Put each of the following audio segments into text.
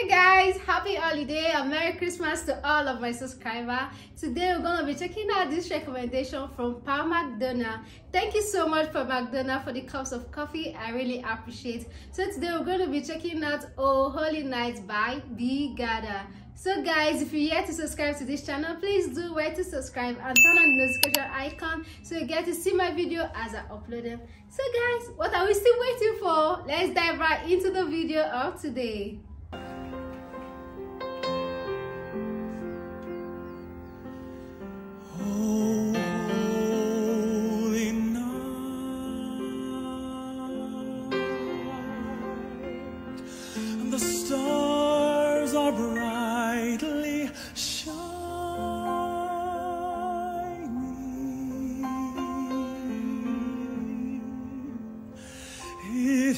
Hey guys, happy holiday and Merry Christmas to all of my subscribers. Today we're gonna be checking out this recommendation from Pa McDonough. Thank you so much for McDonough for the cups of coffee. I really appreciate. So today we're gonna be checking out Oh Holy Night by B Gaither. So guys, if you're yet to subscribe to this channel, please do where to subscribe and turn on the notification icon so you get to see my video as I upload them. So guys, what are we still waiting for? Let's dive right into the video of today.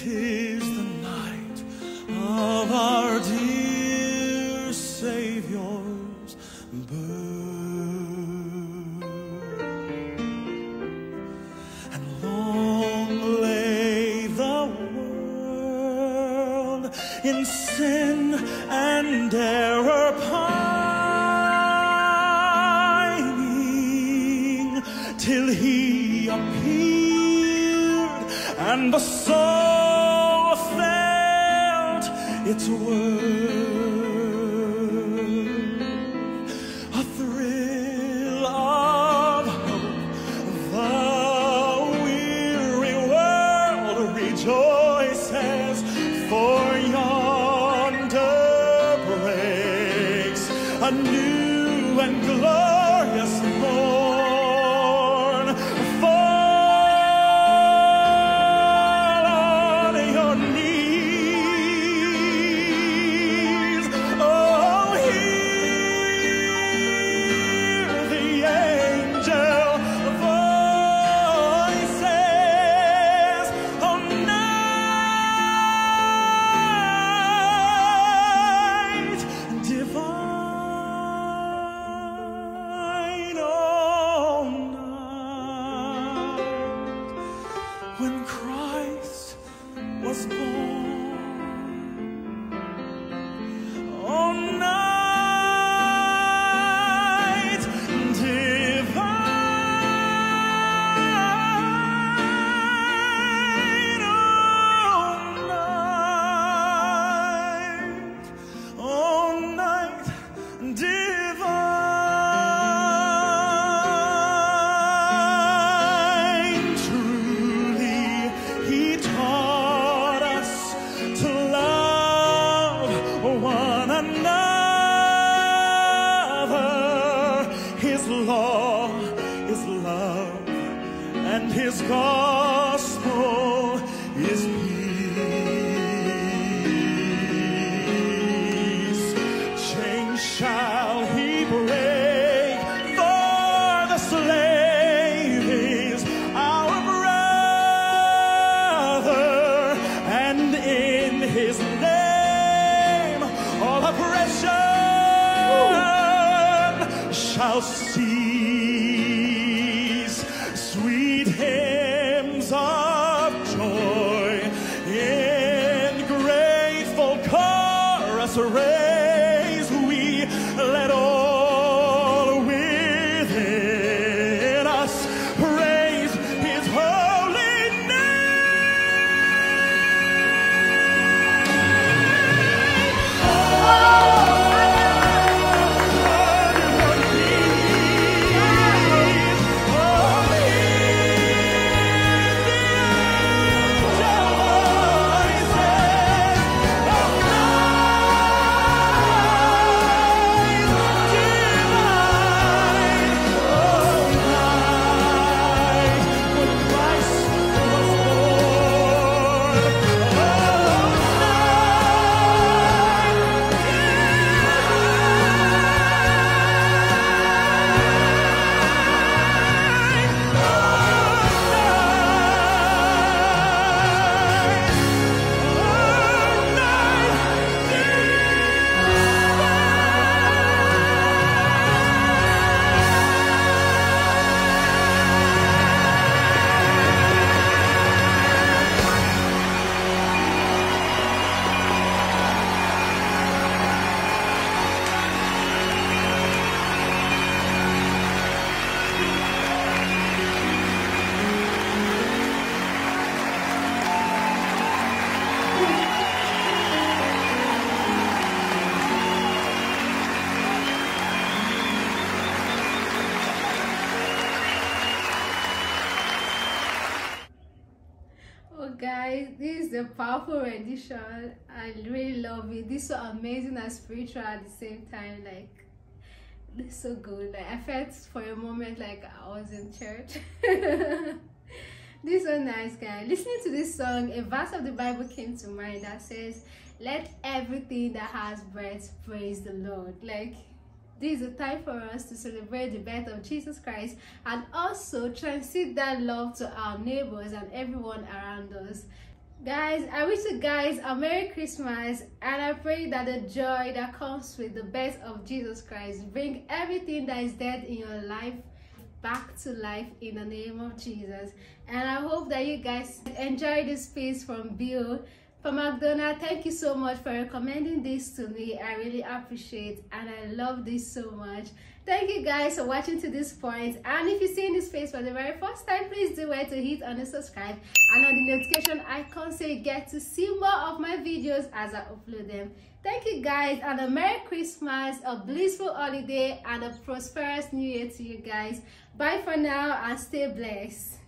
Is the night of our dear Savior's birth. And long lay the world in sin and error pining till he appeared and the soul its worth a thrill of hope. The weary world rejoices, gospel is peace. Chains shall He break, for the slave is our brother, and in His name all oppression shall cease. Guys this is a powerful rendition. I really love it. This is so amazing and spiritual at the same time like it's so good. Like i felt for a moment like i was in church. This is so nice guy listening to this song a verse of the bible came to mind that says let everything that has breath praise the lord. Like this is a time for us to celebrate the birth of Jesus Christ and also transmit that love to our neighbors and everyone around us. Guys, I wish you guys a Merry Christmas and I pray that the joy that comes with the birth of Jesus Christ bring everything that is dead in your life back to life in the name of Jesus. And I hope that you guys enjoy this piece from Bill for McDonald, thank you so much for recommending this to me. I really appreciate and I love this so much. Thank you guys for watching to this point. And if you're seeing this face for the very first time, please do wait to hit on the subscribe and on the notification icon so you get to see more of my videos as I upload them. Thank you guys and a Merry Christmas, a blissful holiday and a prosperous new year to you guys. Bye for now and stay blessed.